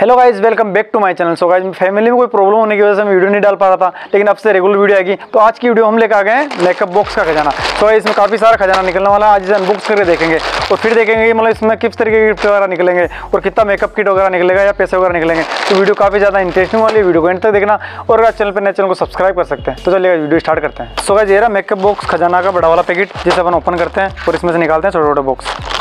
Hello guys welcome back to my channel so guys family में कोई problem होने की वजह से मैं वीडियो नहीं डाल पा रहा था, लेकिन अब से रेगुलर वीडियो आएगी। तो आज की वीडियो हम लेकर आ गए हैं मेकअप बॉक्स का खजाना। तो इसमें काफ़ी सारा खजाना निकलने वाला है। आज इसे अनबॉक्स करके देखेंगे और फिर देखेंगे कि मतलब इसमें किस तरीके की गिफ्ट वगैरह निकलेंगे और कितना मेकअप किट वगैरह निकलेगा या पैसे वगैरह निकलेंगे। तो वीडियो काफ़ी ज़्यादा इंटरेस्टिंग वाली वीडियो को एंड तक देखना और अगर चैनल पर नए चैनल को सब्सक्राइब कर सकते हैं। तो चलिए वीडियो स्टार्ट करते हैं। सो गाइज़ ये मेकअप बॉक्स खजाना का बड़ा वाला पैकेट जिसे अपन ओपन करते हैं और इसमें से निकालते हैं छोटे छोटे बॉक्स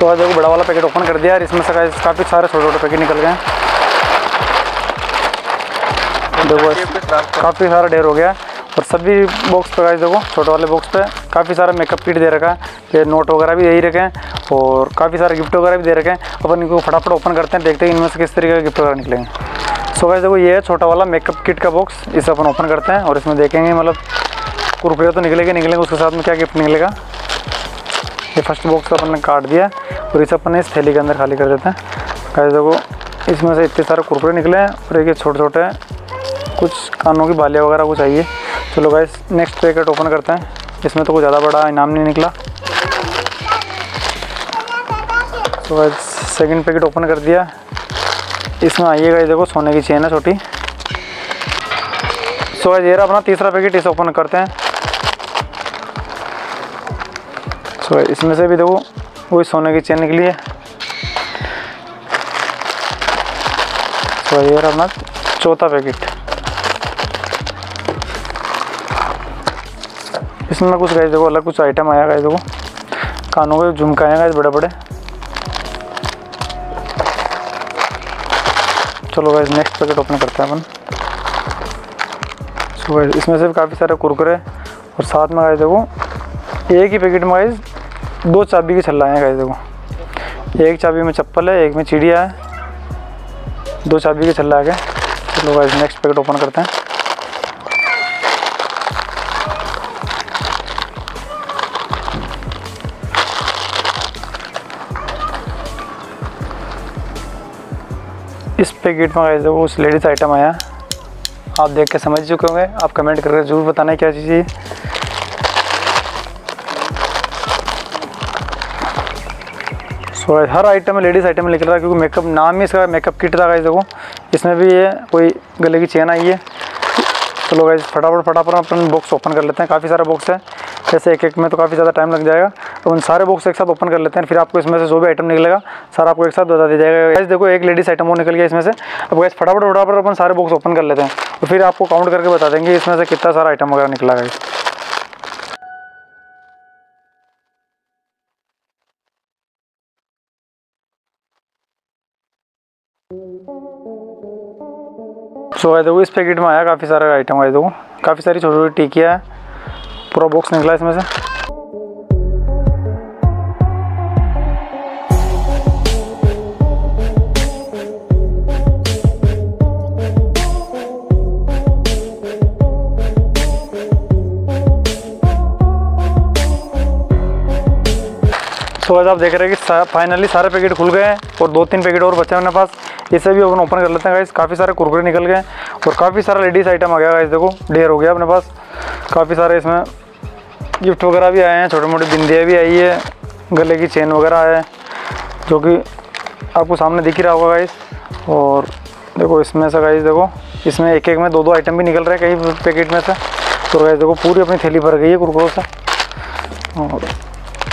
तो आज देखो बड़ा वाला पैकेट ओपन कर दिया और इसमें से काफ़ी सारे छोटे छोटे पैकेट निकल गए देखो काफ़ी सारा ढेर हो गया। और सभी बॉक्स पे गाइस देखो, छोटे वाले बॉक्स पे काफ़ी सारा मेकअप किट दे रखा है। ये नोट वगैरह भी यही रखे हैं और काफ़ी सारे गिफ्ट वगैरह भी दे रखे हैं। अपन इनको फटाफट ओपन करते हैं, देखते हैं इनमें से किस तरीके के गिफ्ट वगैरह निकलेंगे। सो गाइस देखो, ये है छोटा वाला मेकअप किट का बॉक्स इसे अपन ओपन करते हैं और इसमें देखेंगे मतलब कुरकुरे तो निकलेंगे निकलेंगे, उसके साथ में क्या गिफ्ट निकलेगा? ये फ़र्स्ट बॉक्स अपन ने काट दिया और इसे अपन इस थैली के अंदर खाली कर देते हैं। गाइस देखो, इसमें से इतने सारे कुरकुरे निकले हैं और एक छोटे छोटे कुछ कानों की बालियाँ वगैरह कुछ चाहिए चलो गाइस नेक्स्ट पैकेट ओपन करते हैं। इसमें तो कुछ ज़्यादा बड़ा इनाम नहीं निकला। तो गाइस सेकंड पैकेट ओपन कर दिया। इसमें आइए गाइस, देखो सोने की चेन है छोटी। सो गाइस ये रहा अपना तीसरा पैकेट इसे ओपन करते हैं। सो इसमें से भी देखो, वही सोने की चेन निकली है। सो ये अपना चौथा पैकेट। इसमें कुछ गाइस देखो, अलग कुछ आइटम आया गाइस देखो। कानों के झुमका आए गाइस बड़े बड़े चलो गाइस नेक्स्ट पैकेट ओपन करते हैं अपन। सो इसमें से काफ़ी सारे कुरकुरे। और साथ में गाइस देखो, एक ही पैकेट में गाइस दो चाबी की छल्ला हैं देखो। एक चाबी में चप्पल है, एक में चिड़िया है। दो चाबी के छल्ला है। चलो गाइस नेक्स्ट पैकेट ओपन करते हैं। इस पैकेट में गाइस उस लेडीज़ आइटम आया। आप देख के समझ चुके होंगे। आप कमेंट करके ज़रूर बताना क्या चीज़ है so, हर आइटम में लेडीज़ आइटम में लिख रहा है क्योंकि मेकअप नाम ही इसका मेकअप किट था गाइस देखो। इसमें भी ये कोई गले की चेन आई है। चलो गाइस फटाफट फटाफट अपन बॉक्स ओपन कर लेते हैं। काफ़ी सारे बॉक्स है। जैसे एक एक में तो काफ़ी ज़्यादा टाइम लग जाएगा। तो उन सारे बॉक्स एक साथ ओपन कर लेते हैं फिर आपको इसमें से जो भी आइटम निकलेगा सारा आपको एक साथ बता दिया जाएगा। गाइस देखो एक लेडीज़ आइटम वो निकल गया इसमें से। अब गाइस फटाफट फटाफट अपन सारे बॉक्स ओपन कर लेते हैं। और फिर आपको काउंट करके बता देंगे इसमें से कितना सारा आइटम वगैरह निकला गाइस सो आए देखो इस पैकेट में आया काफ़ी सारा आइटम आए देखो। काफ़ी सारी छोटी छोटी टिकिया है। पूरा बॉक्स निकला इसमें से। सो आज आप देख रहे हैं कि सा, फाइनली सारे पैकेट खुल गए हैं और दो तीन पैकेट और बचे हैं अपने पास। इसे भी अपन ओपन कर लेते हैं गाइस काफ़ी सारे कुरकुरे निकल गए और काफ़ी सारा लेडीज़ आइटम आ गया गाइस देखो ढेर हो गया अपने पास। काफ़ी सारे इसमें गिफ्ट वगैरह भी आए हैं छोटे मोटे बिंदियाँ भी आई है गले की चेन वगैरह है जो कि आपको सामने दिख ही रहा होगा गाइस और देखो इसमें से गाइस देखो इसमें एक एक में दो दो आइटम भी निकल रहे हैं कई पैकेट में से। तो गाइस देखो पूरी अपनी थैली भर गई है कुरकुरों से। और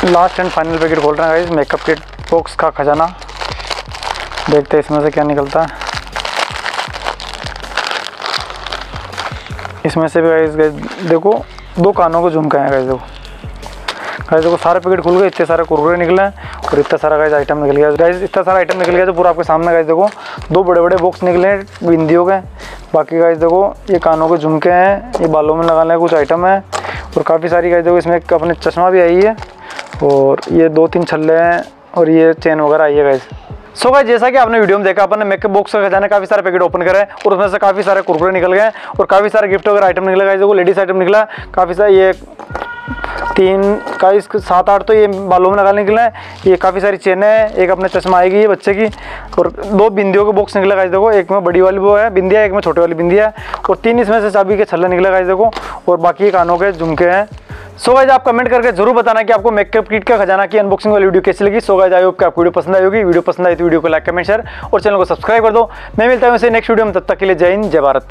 लास्ट एंड फाइनल पैकेट खोल रहे हैं मेकअप किट बॉक्स का खजाना। देखते हैं इसमें से क्या निकलता है। इसमें से भी गाइस देखो, दो कानों को झुमका है गाइस देखो। गाइस देखो, सारे पैकेट खुल गए, इतने सारे कुरकुरे निकले हैं और इतना सारा गाइस आइटम निकल गया। गाइस इतना सारा आइटम निकल गया तो पूरा आपके सामने गाइस देखो। दो बड़े बड़े बॉक्स निकले हैं, बिंदियों के। बाकी गाइस देखो, ये कानों के झुमके हैं, ये बालों में लगाने कुछ आइटम है। और काफ़ी सारी गाइस देखो, इसमें अपने चश्मा भी आई है। और ये दो तीन छल्ले हैं और ये चेन वगैरह आई है गाइस सो गाइस जैसा कि आपने वीडियो में देखा, अपन मेकअप बॉक्स का खजाना काफ़ी सारे पैकेट ओपन करे और उसमें से काफ़ी सारे कुरकुरे निकल गए और काफ़ी सारे गिफ्ट वगैरह आइटम निकले। गाइस देखो लेडीज़ आइटम निकला, काफ़ी सारे ये तीन का इस सात, आठ तो ये बालों में लगाने निकले हैं। ये काफ़ी सारी चेनें हैं, एक अपने चश्मा आएगी ये बच्चे की और दो बिंदियों के बॉक्स निकले। गाइस देखो, एक में बड़ी वाली वो है, बिंदिया, एक में छोटी वाली बिंदिया है और तीन इसमें से चाबी के छल्ले निकले। गाइस देखो, और बाकी कानों के झुमके हैं। सो गाइज़ आप कमेंट करके ज़रूर बताना कि आपको मेकअप किट का खजाना की अनबॉक्सिंग वाली वीडियो कैसी लगी। सो गाइज़ आई होप कि आपको वीडियो पसंद आई होगी। वीडियो पसंद आई तो वीडियो को लाइक कमेंट शेयर और चैनल को सब्सक्राइब कर दो। मैं मिलता हूँ इसे नेक्स्ट वीडियो में। तब तक के लिए जय हिंद, जय भारत।